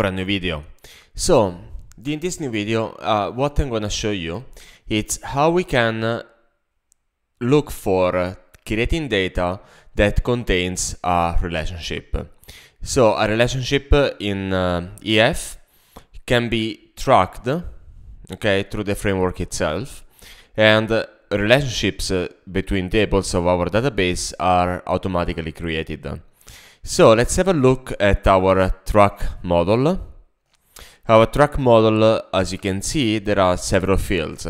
for a new video. So, in this new video, uh, what I'm gonna show you is how we can uh, look for uh, creating data that contains a relationship. So, a relationship in uh, EF can be tracked, okay, through the framework itself, and uh, relationships uh, between tables of our database are automatically created. So let's have a look at our track model. Our track model, as you can see, there are several fields.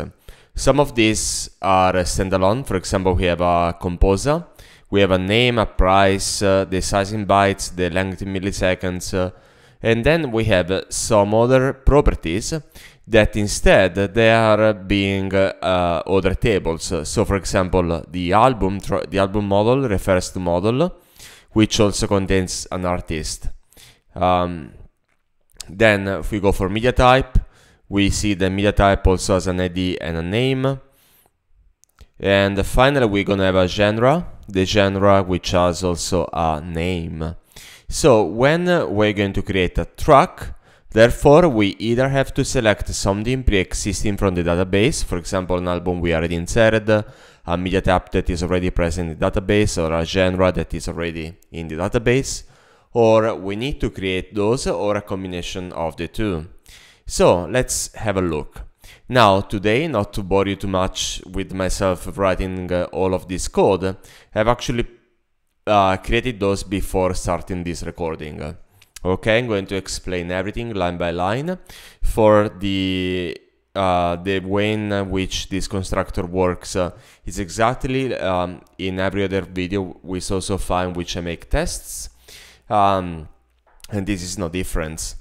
Some of these are standalone. For example, we have a composer. We have a name, a price, uh, the size in bytes, the length in milliseconds, uh, and then we have some other properties that instead they are being uh, other tables. So, for example, the album the album model refers to model which also contains an artist. Um, then if we go for media type, we see the media type also has an ID and a name. And finally, we're gonna have a genre, the genre which has also a name. So when we're going to create a track, therefore we either have to select something pre-existing from the database, for example an album we already inserted, a media type that is already present in the database or a genre that is already in the database or we need to create those or a combination of the two. So let's have a look. Now today, not to bore you too much with myself writing uh, all of this code, I've actually uh, created those before starting this recording. Okay, I'm going to explain everything line by line. For the uh, the way in which this constructor works uh, is exactly um, in every other video we also find which I make tests um, and this is no different.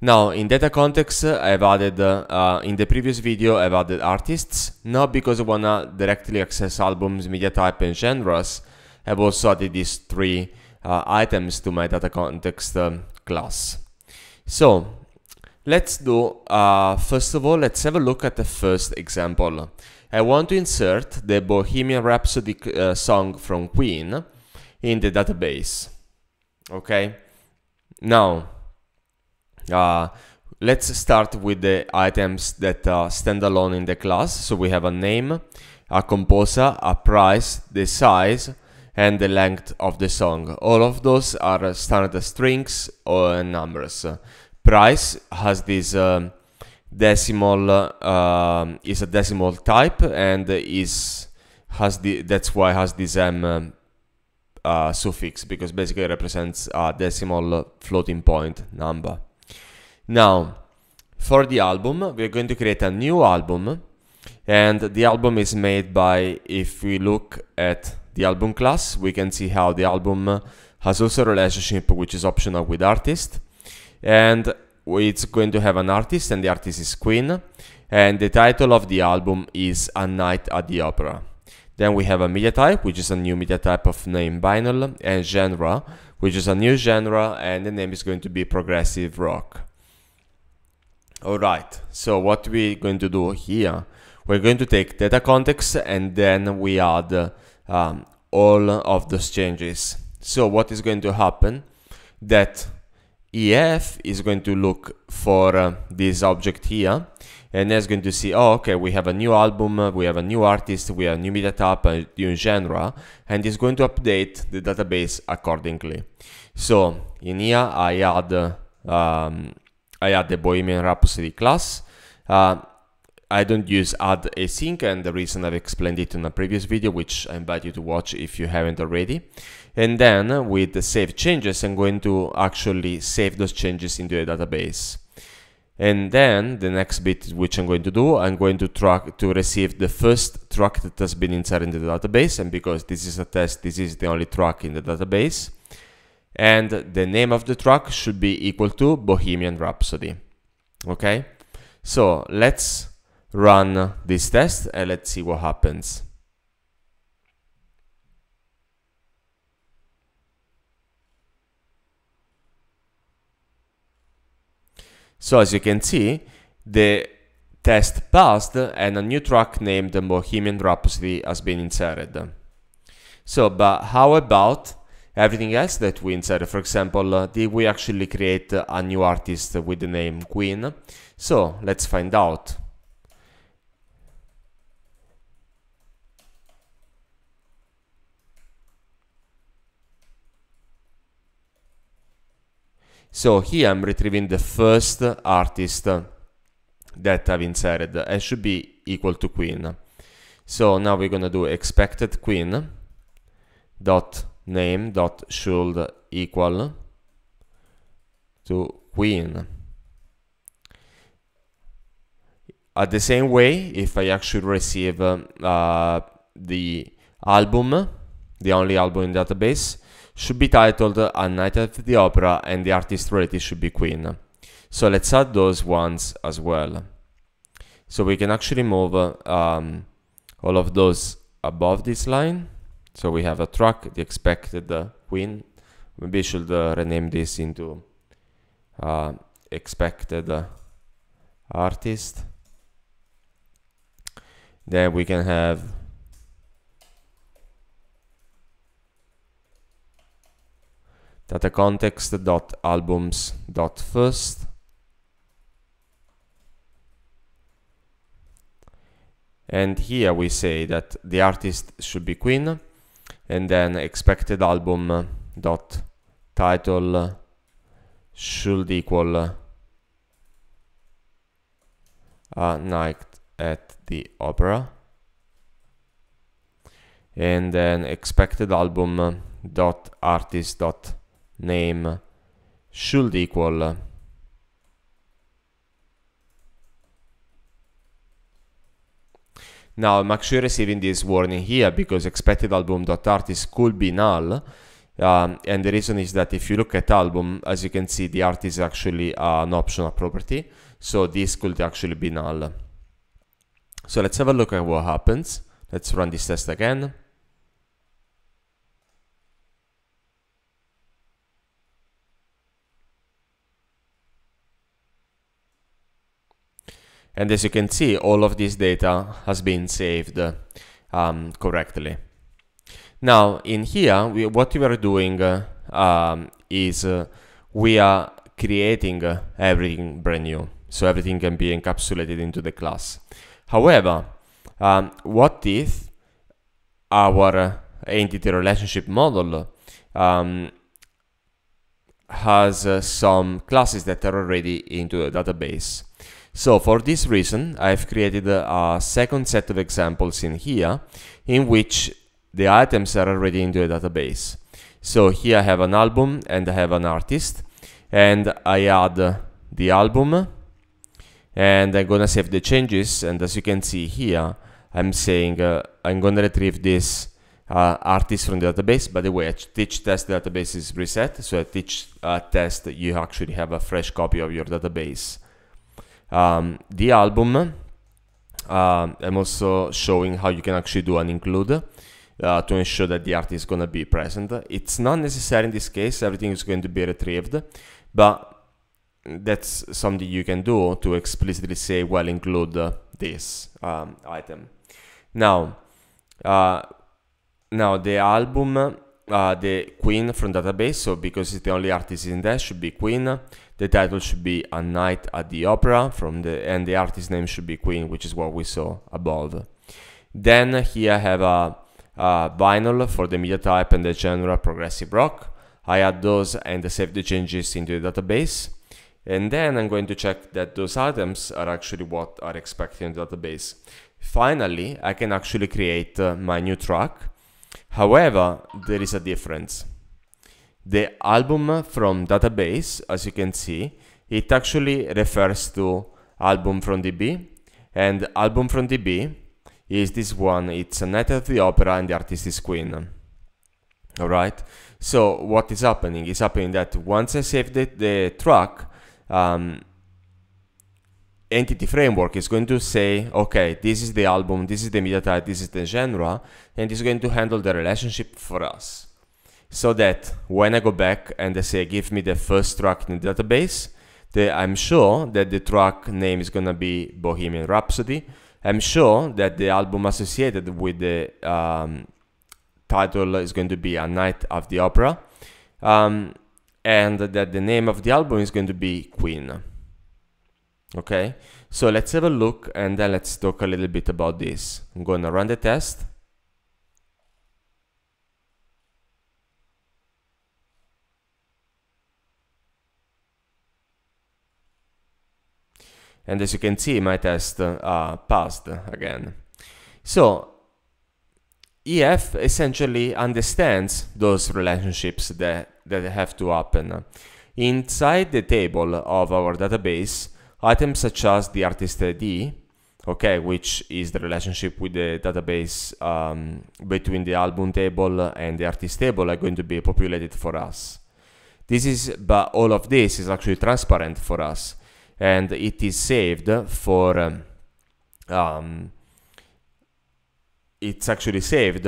Now in data context I've added uh, in the previous video I've added artists not because I wanna directly access albums, media type and genres I've also added these three uh, items to my data context um, class. So Let's do, uh, first of all, let's have a look at the first example. I want to insert the Bohemian Rhapsody uh, song from Queen in the database. Okay? Now, uh, let's start with the items that are standalone in the class. So we have a name, a composer, a price, the size, and the length of the song. All of those are standard strings or numbers price has this um, decimal uh, is a decimal type and is has the that's why has this m um, uh, suffix because basically represents a decimal floating point number. Now, for the album, we're going to create a new album and the album is made by, if we look at the album class, we can see how the album has also a relationship which is optional with artist and it's going to have an artist and the artist is Queen and the title of the album is A Night at the Opera. Then we have a media type, which is a new media type of name vinyl, and genre, which is a new genre, and the name is going to be progressive rock. Alright, so what we're going to do here, we're going to take data context and then we add um, all of those changes. So what is going to happen? That EF is going to look for uh, this object here and it's going to see, oh, okay, we have a new album, uh, we have a new artist, we have a new media type, a new genre, and it's going to update the database accordingly. So in here I add, um, I add the Bohemian Rhapsody class. Uh, I don't use add async and the reason I've explained it in a previous video which I invite you to watch if you haven't already. And then with the save changes I'm going to actually save those changes into the database. And then the next bit which I'm going to do, I'm going to track to receive the first track that has been inserted in the database and because this is a test, this is the only track in the database. And the name of the track should be equal to Bohemian Rhapsody. Okay? So let's run this test and let's see what happens. So as you can see, the test passed and a new track named Bohemian Rhapsody has been inserted. So, but how about everything else that we inserted. For example, uh, did we actually create a new artist with the name Queen? So let's find out. So here I'm retrieving the first artist that I've inserted and should be equal to queen. So now we're gonna do expected queen dot name dot should equal to queen. At the same way, if I actually receive uh, the album, the only album in database, should be titled A Night at the Opera and the artist royalty should be Queen. So let's add those ones as well. So we can actually move um, all of those above this line. So we have a track, the expected uh, Queen. Maybe I should uh, rename this into uh, expected artist. Then we can have data context dot albums dot first. And here we say that the artist should be queen and then expected album dot title should equal uh, a night at the opera. And then expected album dot artist dot name should equal Now I'm actually receiving this warning here because expected album.artist could be null. Um, and the reason is that if you look at album, as you can see, the art is actually uh, an optional property. So this could actually be null. So let's have a look at what happens. Let's run this test again. And as you can see, all of this data has been saved um, correctly. Now, in here, we, what we are doing uh, um, is uh, we are creating uh, everything brand new. So everything can be encapsulated into the class. However, um, what if our entity relationship model um, has uh, some classes that are already into the database? So for this reason, I've created a second set of examples in here in which the items are already into the database. So here I have an album and I have an artist and I add the album and I'm gonna save the changes and as you can see here I'm saying uh, I'm gonna retrieve this uh, artist from the database. By the way, each test database is reset, so at each uh, test you actually have a fresh copy of your database um, the album. Uh, I'm also showing how you can actually do an include uh, to ensure that the art is going to be present. It's not necessary in this case, everything is going to be retrieved, but that's something you can do to explicitly say, well, include uh, this um, item. Now, uh, now the album uh, the queen from database, so because it's the only artist in there, should be queen. The title should be A Night at the Opera, from the and the artist name should be queen, which is what we saw above. Then here I have a, a vinyl for the media type and the genre progressive rock. I add those and save the changes into the database. And then I'm going to check that those items are actually what are expected in the database. Finally, I can actually create uh, my new track However, there is a difference. The album from database, as you can see, it actually refers to album from DB, and album from DB is this one. It's a night at the opera, and the artist is Queen. All right. So what is happening? Is happening that once I save the, the track, um, entity framework is going to say, okay, this is the album, this is the media type, this is the genre, and it's going to handle the relationship for us. So that when I go back and I say, give me the first track in the database, the, I'm sure that the track name is going to be Bohemian Rhapsody. I'm sure that the album associated with the um, title is going to be A Night of the Opera. um, and that the name of the album is going to be Queen. Okay, so let's have a look and then let's talk a little bit about this. I'm gonna run the test. And as you can see, my test uh, passed again. So EF essentially understands those relationships that, that have to happen. Inside the table of our database, items such as the artist ID, okay, which is the relationship with the database um, between the album table and the artist table are going to be populated for us. This is, but all of this is actually transparent for us and it is saved for um, um, it's actually saved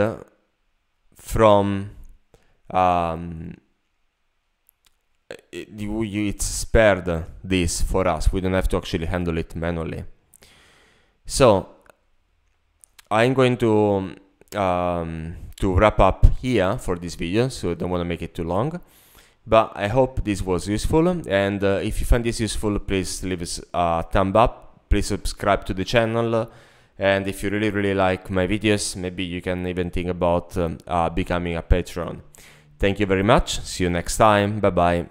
from it, it's spared this for us. We don't have to actually handle it manually. So I'm going to um, to wrap up here for this video so I don't want to make it too long. But I hope this was useful and uh, if you find this useful please leave us a thumb up please subscribe to the channel and if you really really like my videos maybe you can even think about um, uh, becoming a patron. Thank you very much. See you next time. Bye bye